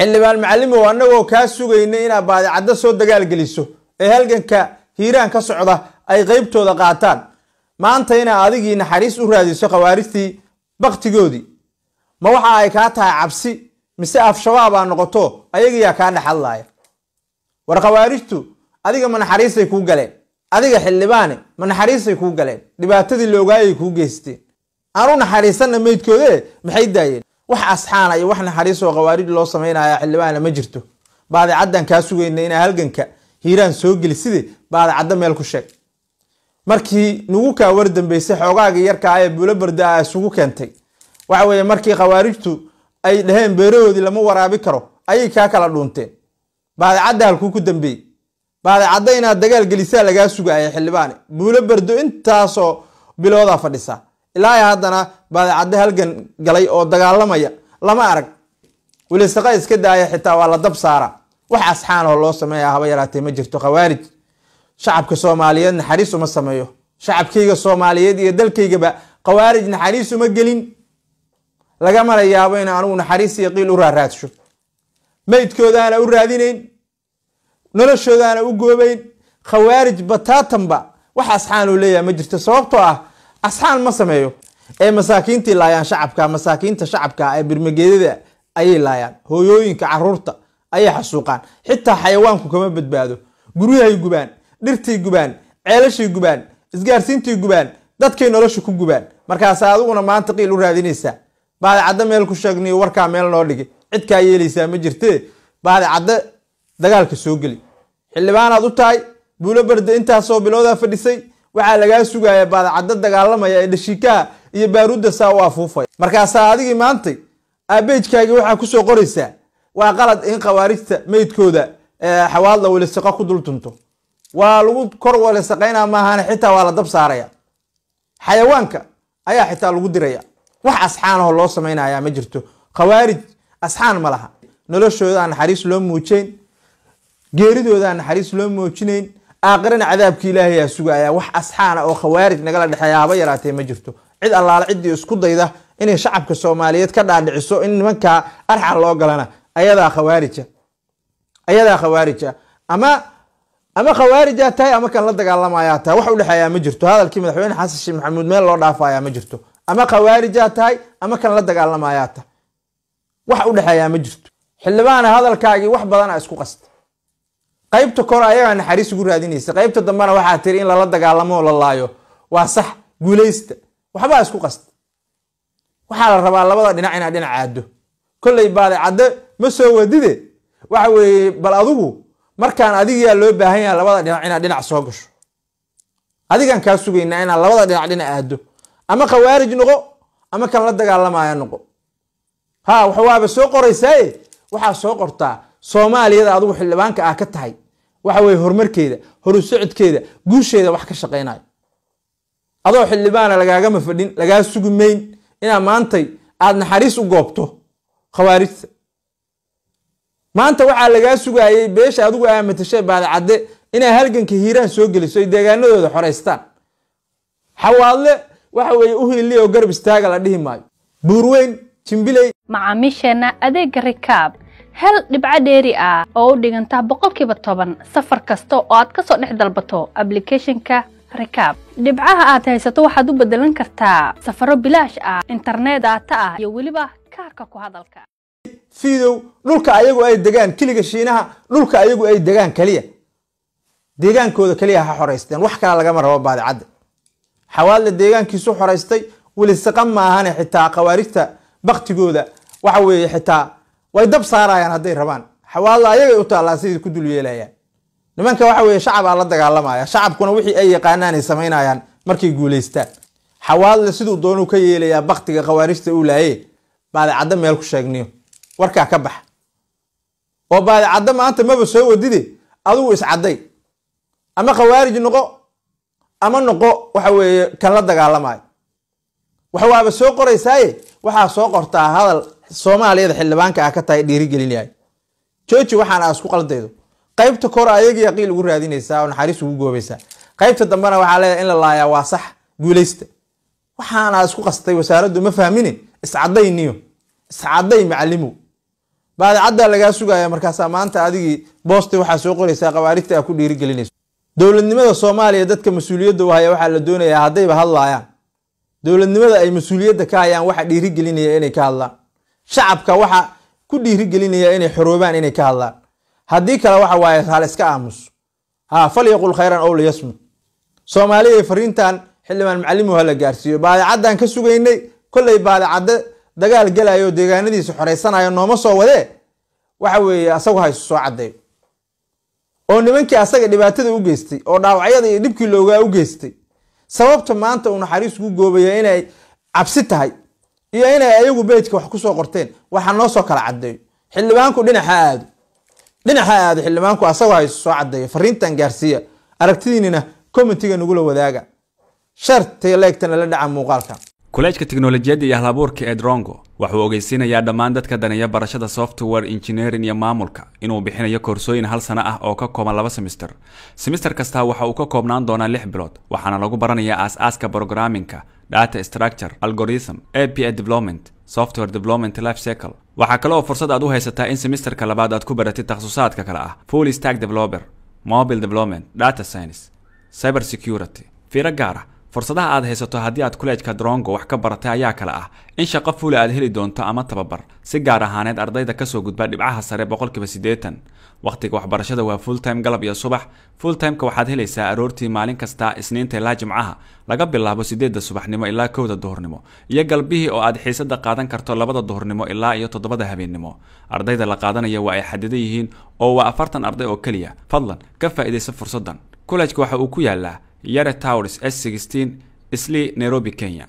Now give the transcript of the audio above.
xildhibaan macalimow annagoo kaa sugayna inaad baadicaddo soo dagaalgeliso ee halganka hiiraan ka socda ay qeybtooda qaataan. Maanta inaad adigii naxariis u raadiso khawaarijtii baktigoodii ma waxa ay kaa tahay cabsi mise af-shabaabaa noqoto ayagiyaa kaa dhexadlaaya war khawaarijtu adiga ma naxariisay kuu galeen. Adiga xildhibaane ma naxariisay kuu galeen. Dhibaatadii loogaayay kuu geysteen. Aan u naxariisanna meydkoode maxay daayeen wax asxaana iyo wax naxariis oo khawaarij loo samaynaya xildhibaana ma jirto. Baadicaddan kaa sugayna inaa halganka hiiraan soo geliside baadicaddo meel ku sheeg. Markii nugu kaa war dambeysay xoogaagii yarkaa ee buulo barda a isugu keentay. Waxa weeye markii khawaarijtu ay dhaheen beerahoodii lama waraabi karo ayay kaa kala dhuunteen. Baadicadda halkuu ku dambeeyey. Baadicadda inaad dagaal gelisaa lagaa sugaaya xildhibaane. Buulo bardo intaasoo biloodaa fadhisaa ilaa haddana baadicaddo halgan galay oo dagaalamaya lama arag. Welisaqa iska daaya xitaa waa la dab saara. Wax asxaanoo loo sameeya haba yaraatee ma jirto khawaarij. Shacabka soomaaliyeed naxariis uma sameeyo. Shacabkayga soomaaliyeed iyo dalkaygaba khawaarij naxariis uma gelin. Lagamana yaabo in anugu naxariis iyo qiil u raaraadsho. Meydkoodaana u raadinayn. Noloshoodaana u goobayn. Khawaarij bataatanba wax asxaanuu leeyaha ma jirto sababtoo ah asxaan ma sameeyo ee masaakiintii laayaan shacabka masaakiinta shacabka ee birmageedada ayay laayaan. Hooyooyinka carruurta ayay xasuuqaan. Xitaa xayawaanku kama badbaado. Guryahay gubaan dhirtay gubaan ceelashay gubaan isgaarsiintay gubaan dadkay nolosha ku gubaan. Markaas adiguna maanta qiil u raadinaysaa. Baadicaddo meel ku sheegniyo warkaa meel noo dhigi cid kaa yeelaysaa ma jirtee baadicaddo dagaalka soo geli. Xildhibaanaad u tahay. Buulo barda intaasoo biloodaa fadhisay waxaa lagaa sugaya baadicaddo dagaalamaya ee dhashiikaha iyo baaruudda saa u afuufaya markaasaa adigii maantay aabeyjkaagii waxaa ku soo qoraysaa waa qalad in khawaarijta meydkooda xawaadla welisaqo ku dul tunto waa lagu kor welisaqaynaa maahan xitaa waa la dab saaraya. Xayawaanka ayaa xitaa lagu diraya. Wax asxaanahoo loo samaynaya ma jirto. Khawaarij asxaan ma laha. Noloshoodaa naxariis loo muujeyn geeridoodaa naxariis loo muujinayn aakirana cadaabka ilaahayaa sugaya wax asxaana oo khawaarij nagala dhexeeya haba yaraatee ma jirto. Cid allaale ciddii isku dayda inay shacabka soomaaliyeed ka dhaadhiciso in nimankaa arxan loo galana. Ayadaa khawaarija. Ayadaa khawaarija. Ama ama khawaarijaa tahay ama kan la dagaalamayaa tahay. Wax udhexeeyaa ma jirto. Hadalkii madaxweyne xasan sheekh maxamuud meel loo dhaafayaa ma jirto. Ama khawaarijaa tahay ama kan la dagaalamayaa tahay. Wax udhexeeyaa ma jirto. Xildhibaana hadalkaagii wax badana isku qasta qaybta kore ayagaa naxariis ugu raadinaysa. Qaybta dambena waxaa tiri in lala dagaalamo oo la laayo. Waa sax guulaysta. Waxbaa isku qasta waxaa la rabaa labada dhinac inaad dhinac aado kolley baadicaddo ma soo wadide. Waxa weeye bal adigu markaan adigiyaa loo baahan yaha labada dhinac inaad dhinac soo gasho. Adigaan kaa sugaynaa inaad labada dhinac dhinac aado ama khawaarij noqo ama kan la dagaalamaya noqo. Ha waxwaaba soo qoraysaaye waxaa soo qortaa. Soomaaliyada adigu xildhibaanka ah ka tahay waxa weye horumarkeeda horu socodkeeda guusheeda wax ka shaqaynayo adoo xildhibaana lagaagama fadhin lagaa sugi mayn inaad maantay aada naxariis u goobto khawaarijta. Maanta waxaa lagaa sugayay beesha adigu aa matashay baadicadde inaa halganka hiiraan soo geliso ay deegaanadooda xoraystaan xawaadle waxa weeye u oo garab istaaga la dhihi maayo. Buurweyn jimbiley macaamiisheenna adeega rikaab hel dhibco dheeri ah oo u dhiganta boqolkiiba toban safar kasta oo aad ka soo dhex dalbato ablicathonka rikaab dhibcaha aad haysato waxaad u beddelan kartaa safaro bilaash ah internet aata ah iyo weliba kaarka ku hadalka. Fiidow dhulka ayagu ay degaan kiliga shiinaha dhulka ayagu ay degaan kaliya. Deegaankooda kaliya ha xoraysteen wax kale lagama rabo baadicadda. Xawaadle deegaankiisu xoraystay welisaqa maahane xitaa khawaarijta baktigooda waxa weeye xitaa way dab saarayaan hadday rabaan. Xawaadle ayagay u taallaa sidii ku dul yeelayaan. Nimanka waxa weeye shacabaa la dagaalamaya. Shacabkuna wixii ay yaqaanaan ay samaynayaan markay guulaystaan xawaadle siduu doonuu ka yeelayaa baktiga khawaarijta uu laaye baadicaddo meel ku sheegniyo. Warkaa ka bax oo baadicaddo maanta maba soo wadide adigu iscadday ama khawaarij noqo ama noqo waxa weeye kan la dagaalamayo waxwaaba soo qoraysaaye waxaa soo qortaa hadal soomaaliyada xildhibaanka ah ka tahay dhiirigelinyahay jooji waxaan aa isku qaldaydo qaybta kore ayagiya qiil ugu raadinaysaa oo naxariis ugu goobaysaa qaybta dambena waxaa leedahay in la laayaa waa sax guulaysta waxaana isku qastay wasaaraddu ma fahmine iscadday niyo iscadday macalimow baadicaddaa lagaa sugaya markaasaa maanta adigii boosti waxaa soo qoraysaa khawaarijta aa ku dhiirigelinayso dowladnimada soomaaliya dadka mas'uuliyadda u haya waxaa la doonayaa haddayba hadlaayaan. Dowladnimada ay mas'uuliyadda ka hayaan waxa dhiirigelinaya inay ka hadlaan shacabka waxa ku dhiirigelinaya inay xoroobaan inay ka hadlaan. Haddii kale waxa waaye hal iska aamus. Ha falyaqul khayran ow liyasmut. Soomaaliya fariintan xildhibaan macalimu ha gaarsiiyo. Baadicaddan ka sugaynay kollay baadicadde dagaal gelayo deegaanadiisa xoreysanayo nooma soo wadee waxa weeye asagu haysu soo caddeeyo oo nimankii asaga dhibaatada u geystay oo dhaawacyada iyo dhibkii loogaa u geystay sababta maanta uu naxariis ugu goobaya inay cabsi tahay iyo inay ayagu beejka wax ku soo qorteen waxa noo soo kala caddeeyo xildhibaanku dhinaxa aado. Dhinaxa aado xildhibaanku asagoo haysu soo caddeeyo fariintan gaarsiiya. Aragtidiinina commentiga nagula wadaaga. Shartay leegtana la dhaca muuqaalka kuleejka tiknolojiyadda iyo halabuurka ee drongo wuxuu ogeysiinayaa dhammaan dadka daneeya barashada software engineering iyo maamulka inuu bixinayo koorsooyin hal sano ah oo ka kooban laba semister semister kasta waxa uu ka koobnaan doonaa lix bilood waxaana lagu baranayaa aas-aaska programmingka data structure algorithm a p a development software development life cycle. Waxaa kale oo fursad aad u haysataa in semesterka labaad aad ku baratid takhasusaadka kale ah full stack developer mobile development data science cyber security. Fiiro gaar ah fursadaha aad haysato haddii aad kuleejka drongo wax ka baratay ayaa kale ah. In shaqo fuula aad heli doonto ama tababar si gaar ahaaneed ardayda ka soo gudba dhibcaha sare boqolkiiba siddeetan. Wakhtiga waxbarashada waa full time galab iyo subax. Full timeka waxaad helaysaa aroortii maalin kasta isniinta ilaa jimcaha. Laga bilaabo sideedda subaxnimo ilaa kowda duhurnimo. Iyo galbihii oo aad xiisada qaadan karto labada duhurnimo ilaa iyo toddobada habeennimo ardayda la qaadanaya waa ay xadidan yihiin oo waa afartan arday oo keliya. Fadlan ka faa'iidaysa fursaddan kuleejka waxa uu ku yaalaa yare towers s sixteen isli nairobi kenya